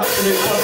Absolute